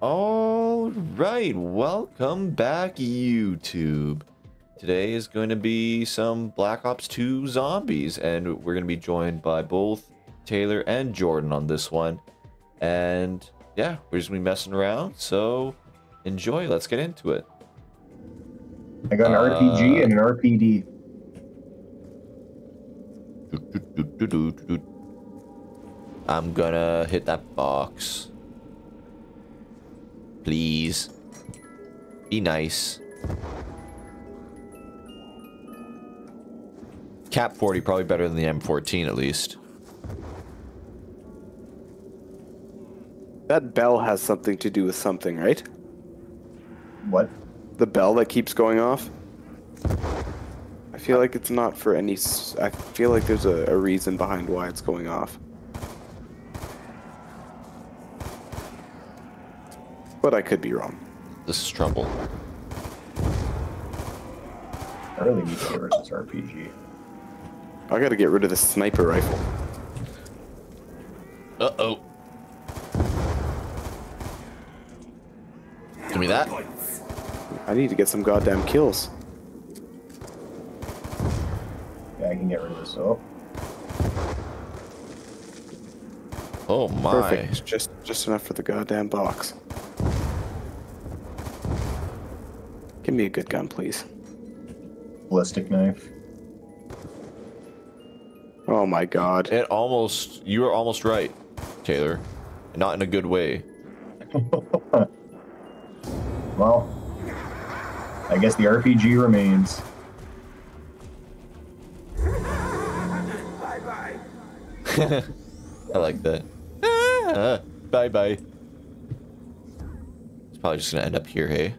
All right, welcome back, YouTube. Today is going to be some Black Ops 2 zombies, and we're going to be joined by both Taylor and Jordan on this one. And yeah, we're just going to be messing around, so enjoy. Let's get into it. I got an Uh, RPG and an RPD. I'm gonna hit that box. Please. Be nice. KAP-40 probably better than the M14 at least. That bell has something to do with something, right? What? The bell that keeps going off? I feel like it's not for any. I feel like there's a, a reason behind why it's going off. But I could be wrong. This is trouble. I really need to get rid of this RPG. I gotta get rid of the sniper rifle. Uh-oh. Give me that. I need to get some goddamn kills. Yeah, I can get rid of this. Oh, Oh my. Perfect. Just just enough for the goddamn box. Give me a good gun, please. ballistic knife. Oh my god. It almost, you were almost right, Taylor. Not in a good way. Well, I guess the RPG remains. Bye bye. I like that. Ah, bye bye. It's probably just gonna end up here, hey?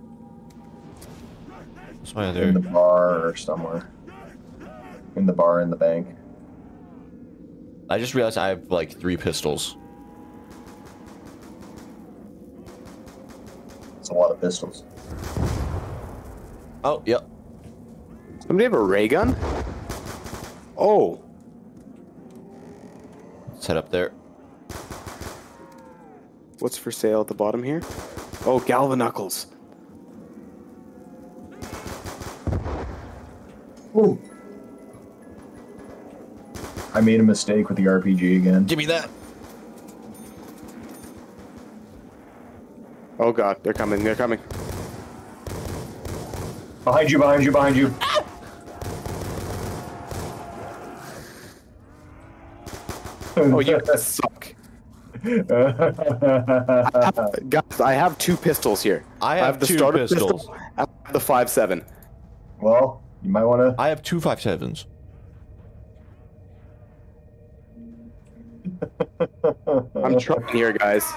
What's my In the bar or somewhere. In the bar in the bank. I just realized I have like three pistols. It's a lot of pistols. Oh, yep. Somebody have a ray gun? Oh. Set up there. What's for sale at the bottom here? Oh, Galvanuckles. Ooh. I made a mistake with the RPG again. Give me that. Oh god, they're coming, they're coming. Behind you, behind you, behind you. Oh, you suck. Guys, I have two pistols here. I have two starter pistols. Pistol, I have the five seven. well, you might want to. I have two five sevens. I'm trying here, guys.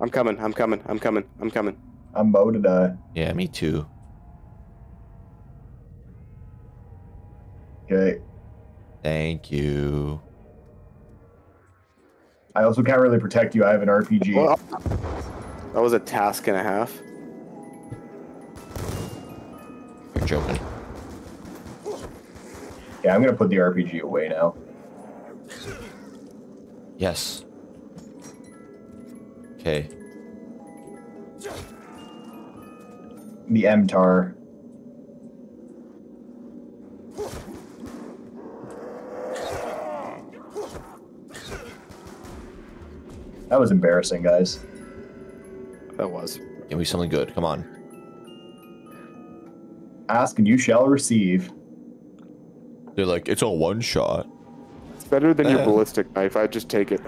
I'm coming, I'm coming, I'm coming, I'm coming. I'm about to die. Yeah, me too. Okay. Thank you. I also can't really protect you. I have an RPG. Well, that was a task and a half. Joking. Yeah, I'm gonna put the RPG away now. Yes. Okay. The MTAR. That was embarrassing, guys. That was. Give me something good. Come on. Ask and you shall receive. They're like, it's a one shot. It's better than your Uh. ballistic knife. I just take it.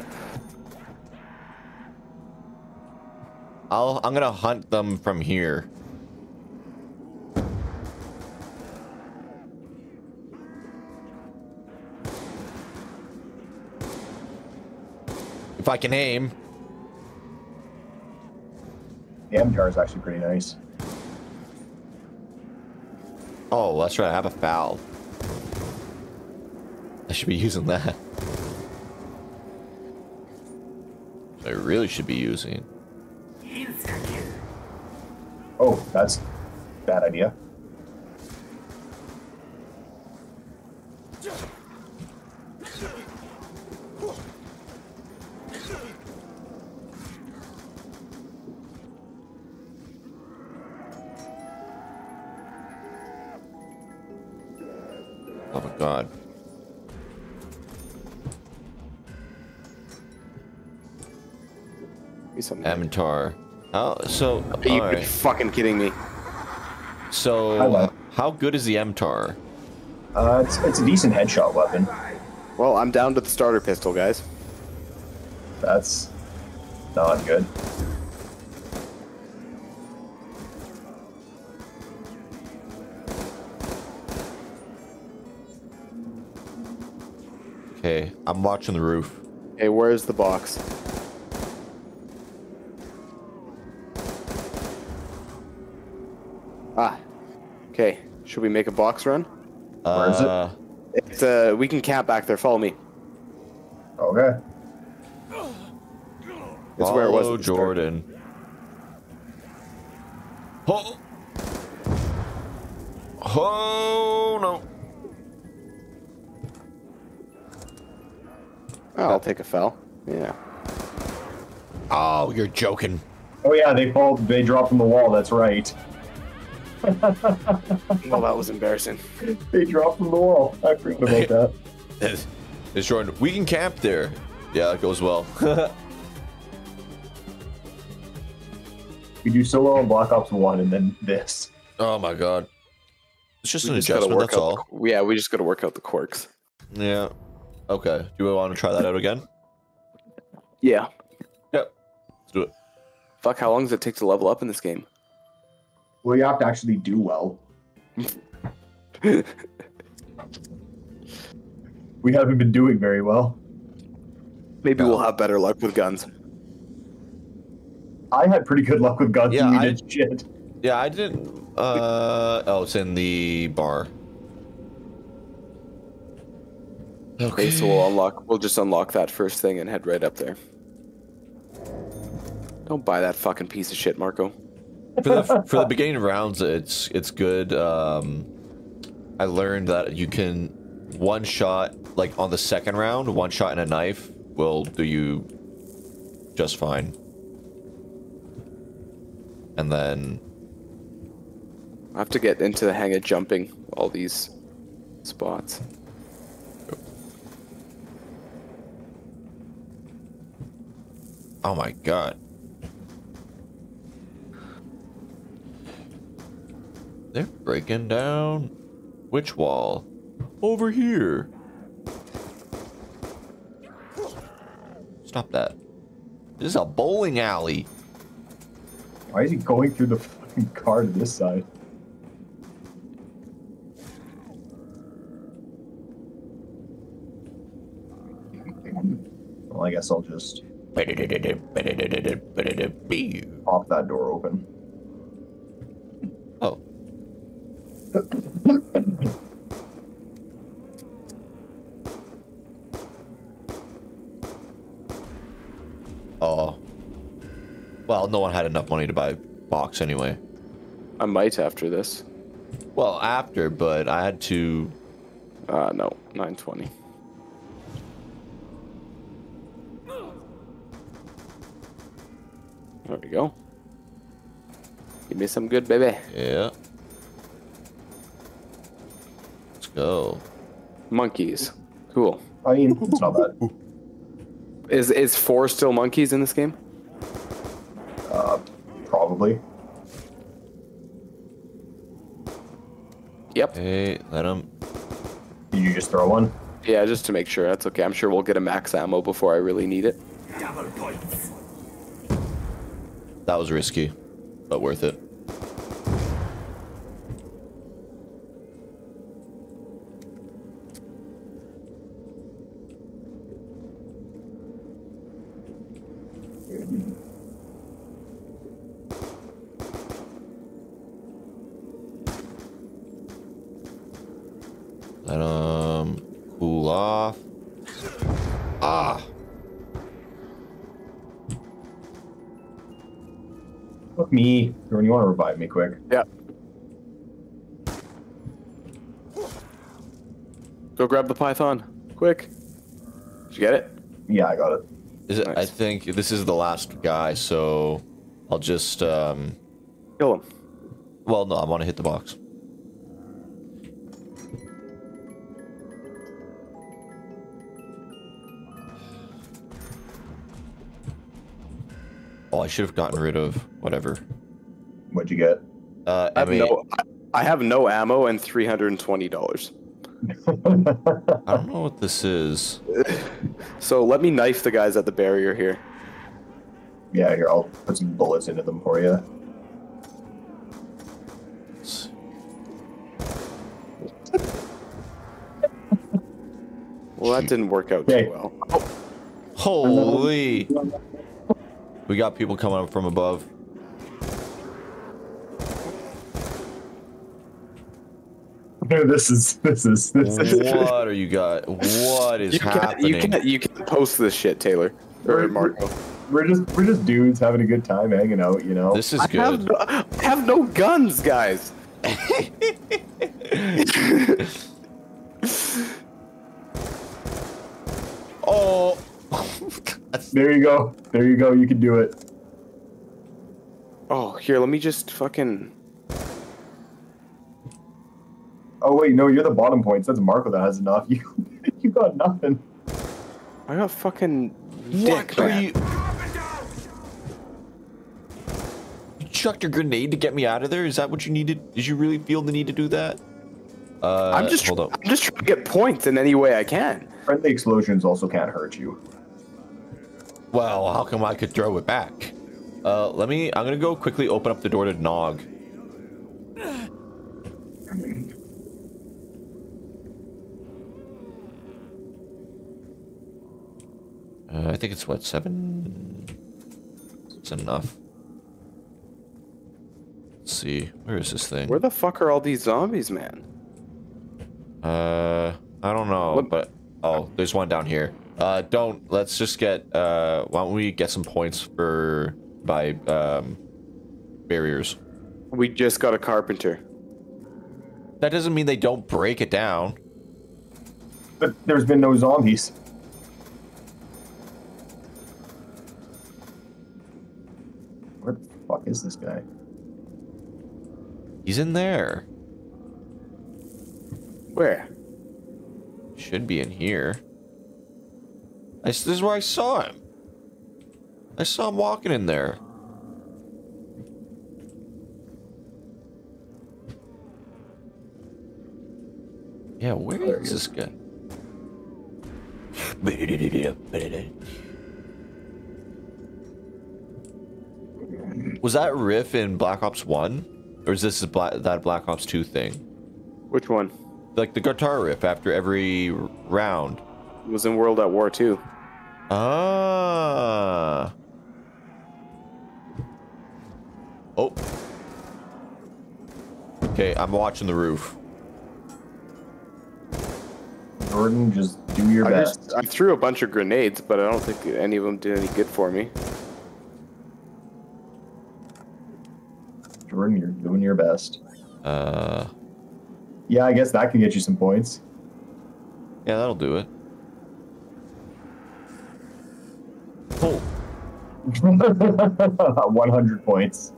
I'll I'm gonna hunt them from here. If I can aim. The MTAR is actually pretty nice. Oh, that's right. I have a FAL. I should be using that. I really should be using. Oh, that's bad idea. God. Be. Avatar. Oh, so Are you alright. fucking kidding me? So Hello. how good is the MTAR? Uh, it's, it's a decent headshot weapon. Well, I'm down to the starter pistol, guys. That's not good. Okay, I'm watching the roof. Hey, where's the box? Ah. Okay. Should we make a box run? Where is it? Uh, It's uh we can camp back there. Follow me. Okay. It's where it was follow at the start. Jordan. Oh. Oh no. Oh, I'll take a foul. Yeah. Oh, you're joking. Oh yeah, they fall. They drop from the wall. That's right. Well, that was embarrassing. They drop from the wall. I forgot about that. It's Jordan. We can camp there. Yeah, that goes well. We do so well in Black Ops One, and then this. oh my god. It's just We an just gotta adjustment, work that's out. all. The, yeah, we just gotta work out the quirks. Yeah. Okay. Do we want to try that out again? Yeah. Yep. Let's do it. Fuck. How long does it take to level up in this game? Well, you have to actually do well. We haven't been doing very well. Maybe No. we'll have better luck with guns. I had pretty good luck with guns, Yeah, and you I- did shit. Yeah, I didn't. Uh oh, it's in the bar. Okay, so we'll unlock. We'll just unlock that first thing and head right up there. Don't buy that fucking piece of shit, Marco. for the for the beginning rounds, it's it's good. Um, I learned that you can one shot like on the second round, one shot and a knife will do you just fine. And then I have to get into the hang of jumping all these spots. Oh my god. They're breaking down which wall? Over here. Stop that. This is a bowling alley. Why is he going through the fucking car to this side? Well, I guess I'll just pop that door open. Oh. Oh. Well, no one had enough money to buy a box anyway. I might after this. Well, after, but I had to. Uh, no, 920. There we go. Give me some good, baby. Yeah. Let's go. Monkeys. Cool. I mean, it's not bad. Is is four still monkeys in this game? Uh, probably. Yep. Hey, let him. Did you just throw one? Yeah, just to make sure. That's okay. I'm sure we'll get a max ammo before I really need it. That was risky, but worth it. revive me quick. Yeah. Go grab the python, quick. Did you get it? Yeah, I got it. Is it nice. I think this is the last guy, so I'll just um, kill him. Well, no, I want to hit the box. Oh, I should have gotten rid of whatever. What'd you get? Uh, I have, M8 no, I have no ammo and three hundred and twenty dollars. I don't know what this is. So let me knife the guys at the barrier here. yeah, here, I'll put some bullets into them for you. Well, that didn't work out Okay. too well. Oh, Holy! We got people coming up from above. this is this is this is What are you got? What is you can't, happening? you can't you can't post this shit, Taylor or Marco. we're just we're just dudes having a good time hanging out, you know. This is I have, good. no, I have no guns, guys. Oh! there you go. There you go. You can do it. Oh, here, let me just fucking. Oh wait, no, you're the bottom points. That's Marco that has enough. You you got nothing. I got fucking What dick, are man. you? You chucked your grenade to get me out of there? Is that what you needed? Did you really feel the need to do that? Uh, I'm just hold up. I'm just trying to get points in any way I can. Friendly explosions also can't hurt you. Well, how come I could throw it back? Uh, let me. I'm gonna go quickly open up the door to Nog. Uh, I think it's what seven. It's enough. Let's see. Where is this thing? Where the fuck are all these zombies, man? Uh, I don't know, What- but oh, there's one down here. Uh, don't. Let's just get. Uh, why don't we get some points for by um barriers? We just got a carpenter. That doesn't mean they don't break it down. But there's been no zombies. Is this guy? He's in there. Where? Should be in here. I, this is where I saw him. I saw him walking in there. Yeah, where There is is. this guy? Was that riff in Black Ops 1? Or is this a Bla that Black Ops 2 thing? Which one? Like the guitar riff after every round. It was in World at War too. Ah. Oh. Okay, I'm watching the roof. Jordan, just do your I best. just I threw a bunch of grenades, but I don't think any of them did any good for me. Jordan, you're doing your best. Uh, Yeah, I guess that can get you some points. yeah, that'll do it. Oh, 100 points.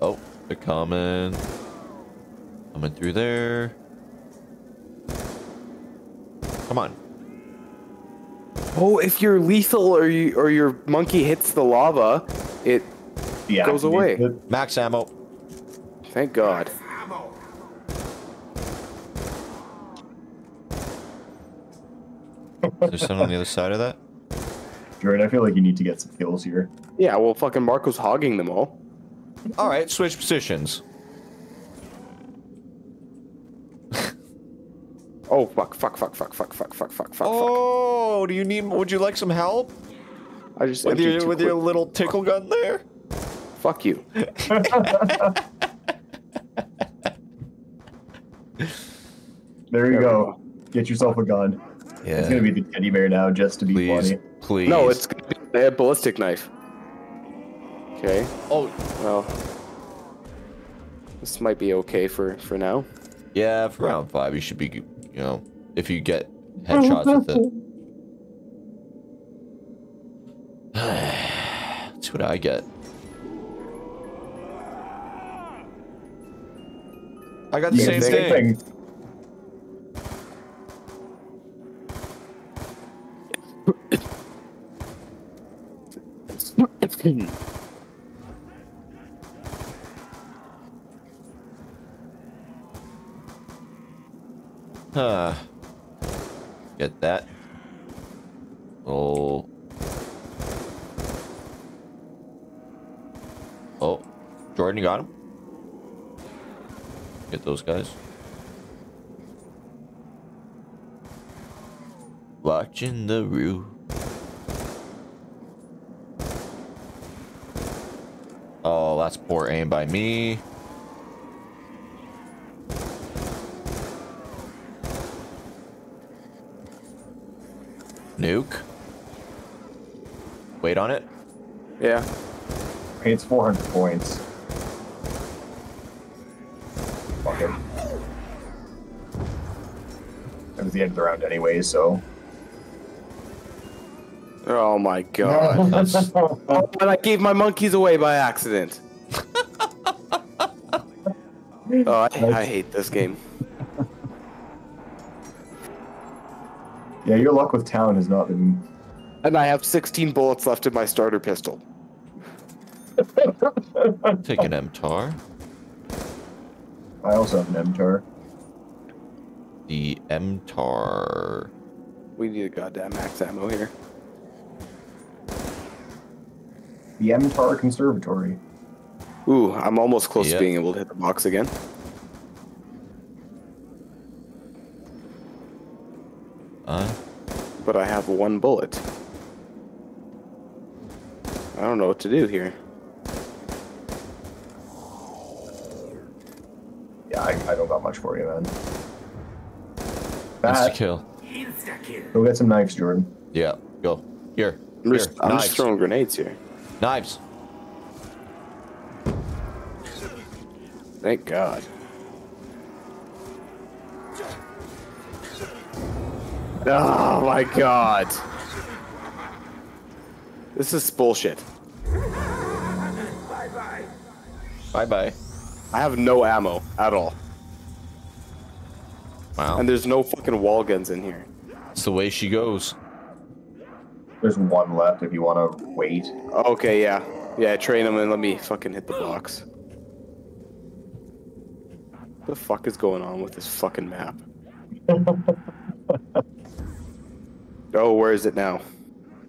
oh, they're coming. Coming through there. Come on. Oh, if you're lethal or you or your monkey hits the lava, it Yeah, Goes away. Max ammo. thank God. Is there someone on the other side of that? Jordan, I feel like you need to get some kills here. Yeah, well fucking Marco's hogging them all. All right, switch positions. Oh fuck, fuck, fuck, fuck, fuck, fuck, fuck, fuck, fuck, Oh, do you need? Would you like some help. I just with your with your little tickle gun there? Fuck you. There you go. Get yourself a gun. Yeah. It's gonna be the teddy bear now, just to be please, funny. please. No, it's gonna be a ballistic knife. Okay. Oh, Well, this might be okay for for now. yeah. For round five, you should be, you know, if you get headshots with it. That's what I get. I got the same thing. thing. Hmm. Get that. Oh. Oh. Jordan, you got him? Get those guys. Watching the roof. Oh, that's poor aim by me. Nuke. Wait on it. Yeah. It's 400 points. Fuck it. It was the end of the round anyway, so. Oh my god. That's oh, but I gave my monkeys away by accident. oh, I, I hate this game. Yeah, your luck with town has not been. And I have 16 bullets left in my starter pistol. take an MTAR. I also have an MTAR. The MTAR. We need a goddamn max ammo here. The MTAR Conservatory. Ooh, I'm almost close Yep. to being able to hit the box again. Uh, But I have one bullet. I don't know what to do here. Yeah, I, I don't got much for you, man. insta Matt, kill. go get some knives, Jordan. Yeah, go. Here. I'm Here. just, I'm just throwing grenades here. Knives. Thank God. Oh my God. This is bullshit. Bye bye. I have no ammo at all. Wow. And there's no fucking wall guns in here. That's the way she goes. There's one left if you want to wait. Okay, yeah. Yeah, train them and let me fucking hit the box. What the fuck is going on with this fucking map? oh, where is it now?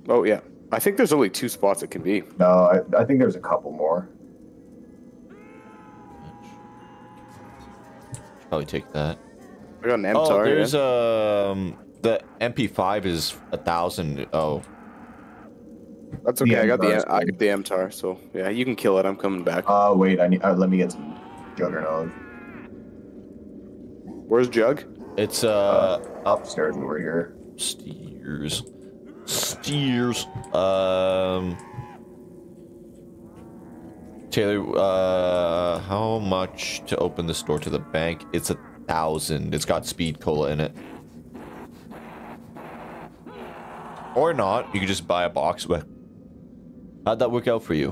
Oh, yeah. I think there's only two spots it can be. No, I, I think there's a couple more. Probably take that. I got an Oh, MTAR. there's yeah. um the MP5 is a thousand. Oh, That's okay. the I got the MTAR I got the MTAR, so yeah, you can kill it. I'm coming back. Uh, wait, I need. Uh, let me get some Juggernaut. Where's Jug? it's uh Upstairs over here. Steers, steers. Um, Taylor, uh, how much to open this door to the bank? It's a thousand. It's got speed cola in it. Or not. You could just buy a box. But how'd that work out for you?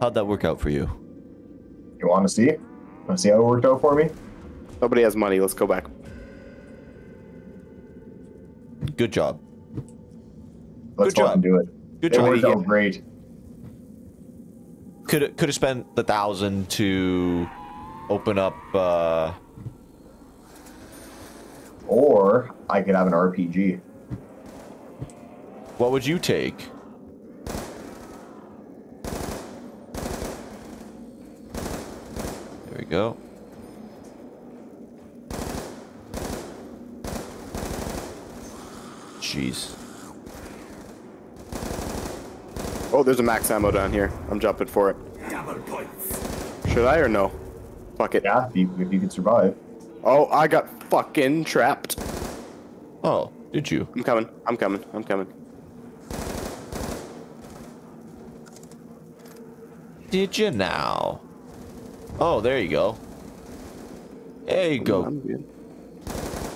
How'd that work out for you? You want to see? Want to see how it worked out for me? Nobody has money. Let's go back. Good job. Let's Good job. do it. Good It job. worked out great. Could could have spent the thousand to open up. uh Or I could have an RPG. What would you take? There we go. Jeez. Oh, there's a max ammo down here. I'm jumping for it. Should I or no? Fuck it. Yeah, if you, if you could survive. Oh, I got fucking trapped. Oh, did you? I'm coming. I'm coming. I'm coming. Did you now? Oh, there you go. There you go.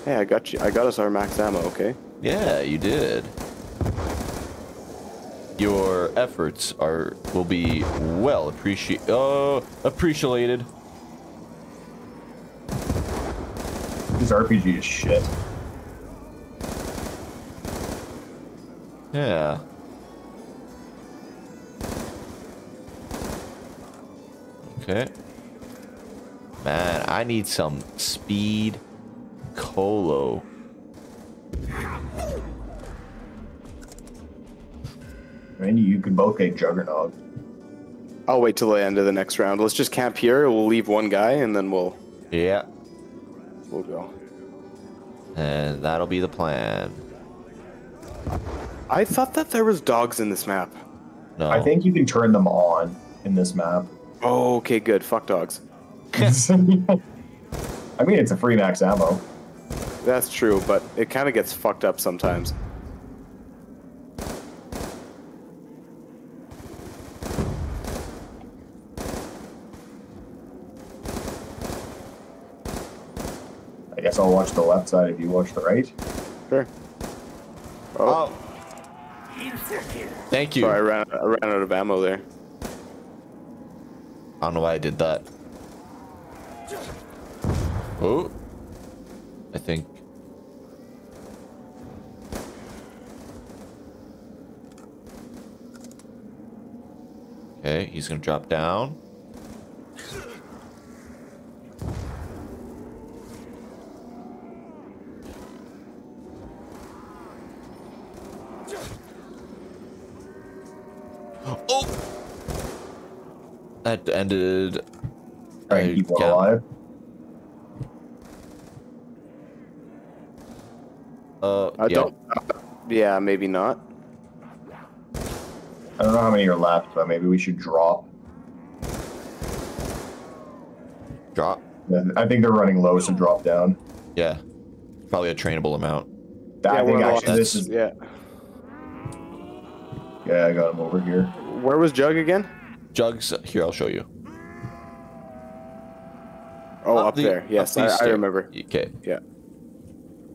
Hey, I got you. I got us our max ammo. Okay. Yeah, you did. Your efforts are will be well appreciated. Oh, uh, appreciated. This RPG is shit. Yeah. Okay. Man, I need some speed colo. Randy, you can both get Juggernaut. I'll wait till the end of the next round. Let's just camp here. We'll leave one guy, and then we'll Yeah. we'll go. And that'll be the plan. I thought that there was dogs in this map. No. I think you can turn them on in this map. Oh, okay, good. Fuck dogs. I mean, it's a free max ammo. That's true, but it kind of gets fucked up sometimes. Watch the left side if you watch the right. Sure. Oh, Oh. Thank you. sorry, I ran, I ran out of ammo there. I don't know why I did that. Oh. I think. Okay, he's gonna drop down. That ended. Try and I keep one alive. Uh, I yeah. don't. Yeah, maybe not. I don't know how many are left, but maybe we should drop. drop. I think they're running low, so drop down. Yeah, probably a trainable amount. I yeah, think one of the actually this is. Yeah. Yeah, I got him over here. Where was Jug again? Jugs. Here, I'll show you. Oh, up, the- there. Yes, up I, I remember. Okay, Yeah.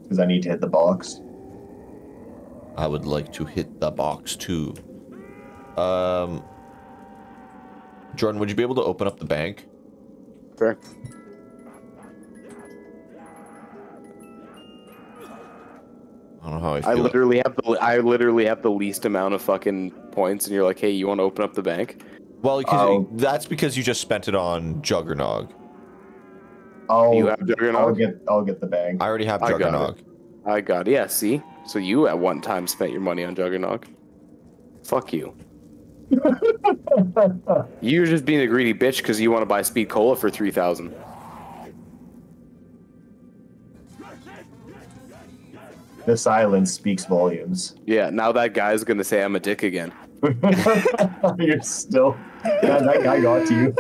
Because I need to hit the box. I would like to hit the box too. Um, Jordan, would you be able to open up the bank? Fair. I don't know how I feel. I literally have the I literally have the least amount of fucking points, and you're like, hey, you want to open up the bank? Well, because Oh. that's because you just spent it on Juggernog. I'll, You have I'll Juggernaut. get I'll get the bank. I already have I got Juggernog. I got it. Yeah, see? So you at one time spent your money on Juggernog. Fuck you. You're just being a greedy bitch because you want to buy Speed Cola for 3000 The silence speaks volumes. Yeah, now that guy's going to say I'm a dick again. You're still. Yeah, that guy got to you.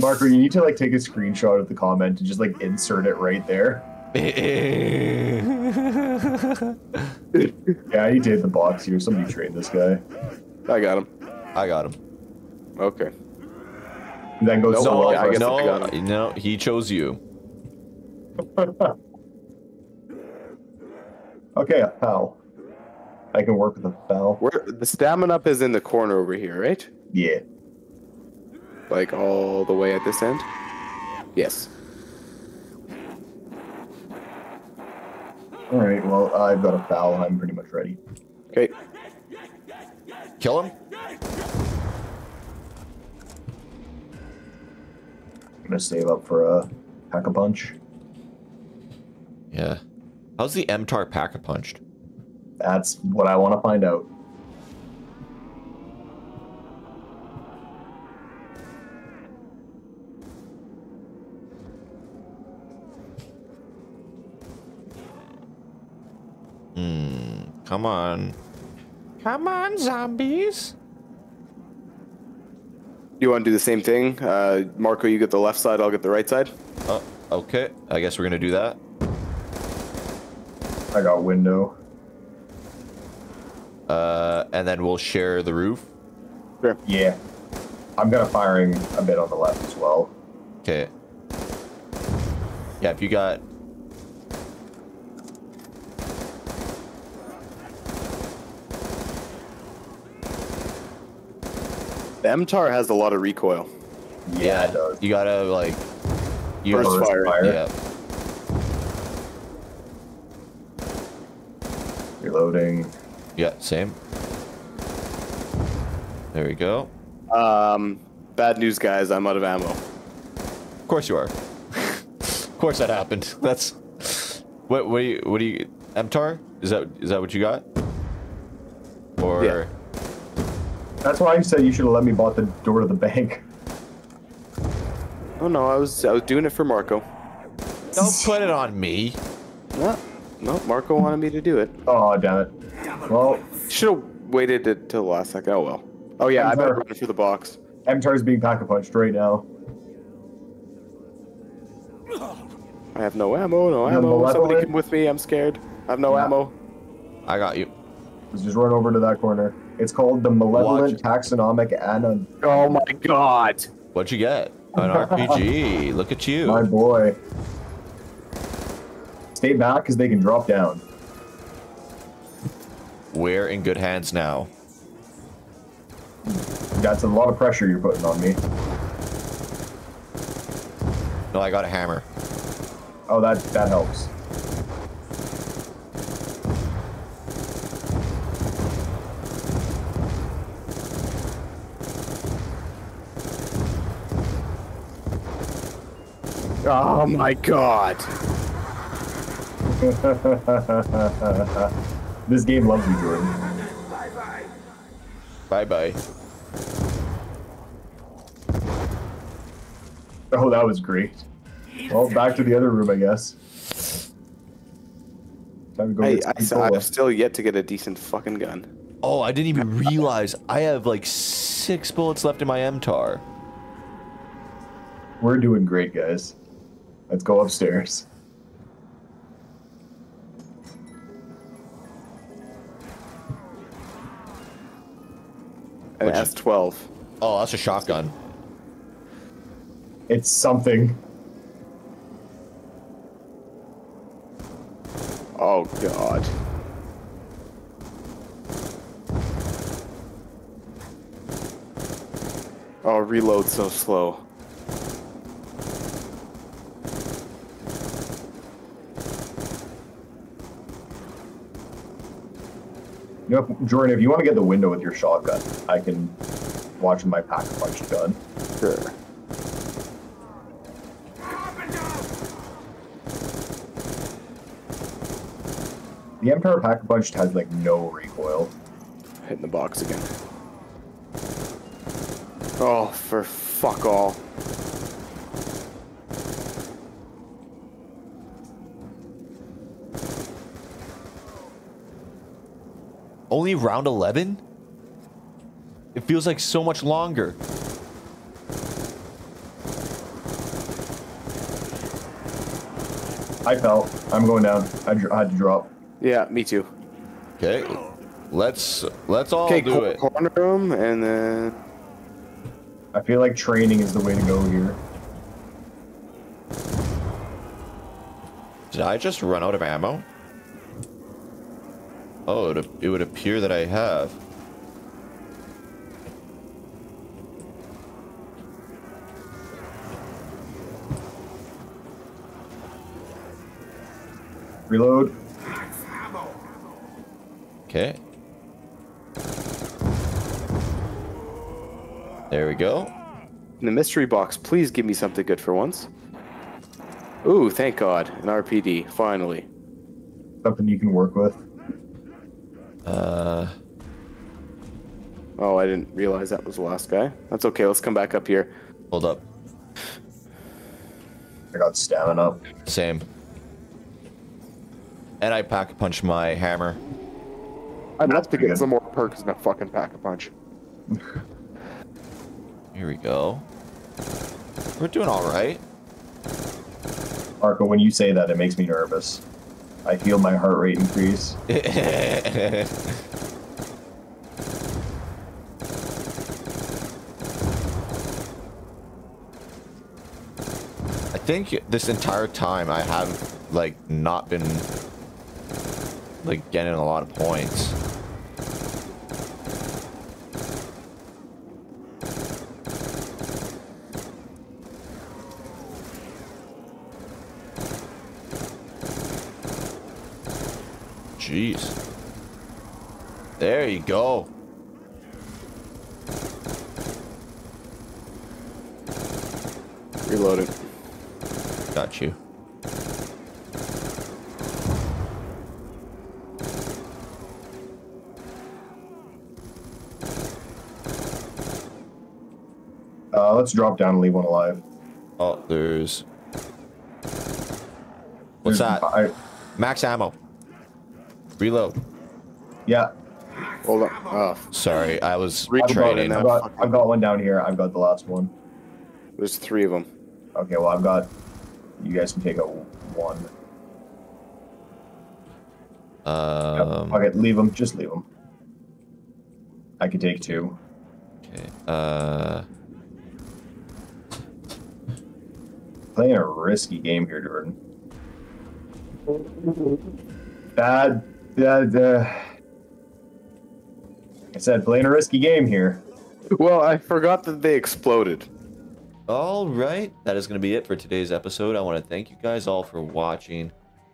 Marco, you need to like take a screenshot of the comment and just like insert it right there. Yeah, I did the box here. Somebody trained this guy. I got him. I got him. Okay. And then goes No, well I for guess us. I no, got him. no, he chose you. Okay, a FAL. I can work with a FAL. Where the stamina up is in the corner over here, right? Yeah. Like all the way at this end? Yes. All right. Well, I've got a FAL. I'm pretty much ready. Okay. Kill him. I'm gonna save up for a pack a punch. Yeah. How's the MTAR pack a punched? That's what I want to find out. Hmm. Come on. Come on, zombies. You want to do the same thing? Uh, Marco, you get the left side, I'll get the right side. Oh, okay. I guess we're gonna do that. I got window. Uh, and then we'll share the roof. Sure. Yeah. I'm gonna firing a bit on the left as well. Okay. Yeah, if you got. The MTAR has a lot of recoil. Yeah, it does. You gotta like. You First Burst fire, Yeah. Reloading. Yeah. Same. There we go. Um, bad news, guys. I'm out of ammo. Of course you are. of course that happened. That's what. What do you? What do you? MTAR? Is that is that what you got? Or Yeah. That's why I said you should have let me bought the door to the bank. Oh no, I was I was doing it for Marco. don't put it on me. No, no, Marco wanted me to do it. Oh damn it. Well, Should have waited it till the last second. Oh well. Oh yeah, I better run for the box. MTAR's being pack a punched right now. I have no ammo, no You ammo. Somebody come with me. I'm scared. I have no Yeah. ammo. I got you. Let's just run over to that corner. It's called the Malevolent Taxonomic Ana. Oh my god. What'd you get? An RPG. Look at you. My boy. Stay back because they can drop down. We're in good hands now. That's a lot of pressure you're putting on me. No, I got a hammer. Oh, that that helps. Oh my god. this game loves you, Jordan. Bye bye. Bye-bye. Oh, that was great. Well, back to the other room, I guess. Time to go I, get I, cola. I've still yet to get a decent fucking gun. Oh, I didn't even realize I have like six bullets left in my MTAR. We're doing great, guys. Let's go upstairs. An Which- S12. Oh, that's a shotgun. It's something. Oh god. Oh, reload so slow. You know, Jordan, if you want to get the window with your shotgun, I can watch my pack a punch gun. Sure. The Empire pack a punch has like no recoil. Hitting the box again. Oh, for fuck all. Only round 11? It feels like so much longer. I fell. I'm going down. I, I had to drop. Yeah, me too. Okay. Let's let's all Okay, do co- it. corner room, and then I feel like training is the way to go here. Did I just run out of ammo? Oh, it, it would appear that I have. Reload. Okay. There we go. in the mystery box, please give me something good for once. Ooh, thank God, an RPD, finally. Something you can work with. Uh, Oh, I didn't realize that was the last guy. That's okay, let's come back up here. hold up. I got stamina. Same. And I pack punch my hammer. I'd love That's to pretty get good. some more perks in a fucking pack a punch. Here we go. We're doing all right. Marco, when you say that, it makes me nervous. I feel my heart rate increase. I think this entire time I have like not been like getting a lot of points. Jeez. There you go. Reloading. Got you. Uh, let's drop down and leave one alive. Oh, there's... What's there's that? Max ammo. Reload. yeah, Hold on. Oh, Sorry, I was I've trading. now. I've got, I've got one down here. I've got the last one. there's three of them. Okay, well, I've got. You guys can take out one. Um, okay, leave them. Just leave them. I could take two. okay. Uh, Playing a risky game here, Jordan. Bad. Bad. Uh, like I said, playing a risky game here. Well, I forgot that they exploded. all right, that is going to be it for today's episode. I want to thank you guys all for watching.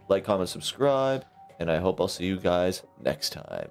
Like, comment, subscribe, and I hope I'll see you guys next time.